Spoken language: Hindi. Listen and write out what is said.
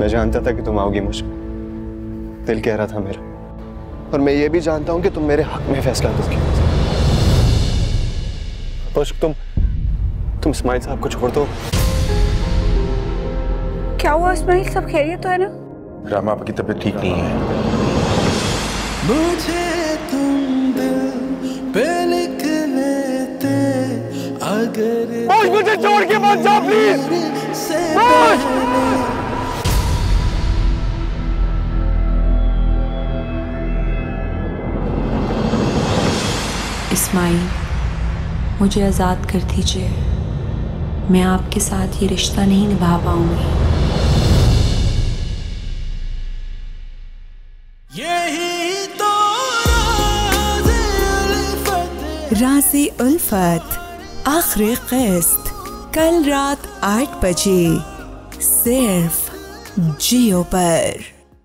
मैं जानता था कि तुम आओगी मुझ दिल कह रहा था मेरा। और मैं ये भी जानता हूँ कि तुम मेरे हक में फैसला दोगे मुश्क तुम तुम इस्माइल साहब को छोड़ दो। क्या हुआ इस्माइल? सब खैरियत तो है ना? रामा आपकी तबीयत ठीक नहीं है। मुझे तुम दिल पे लिख लेते अगर मुझे छोड़ के मत जाओ प्लीज़ इस्माइल मुझे आज़ाद कर दीजिए। मैं आपके साथ ये रिश्ता नहीं निभा पाऊँगी। यही तो राज़े उल्फत राज़ी उल्फत आखिरी किस्त कल रात आठ बजे सिर्फ़ जियो पर।